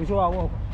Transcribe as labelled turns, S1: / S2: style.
S1: 你说啊，我。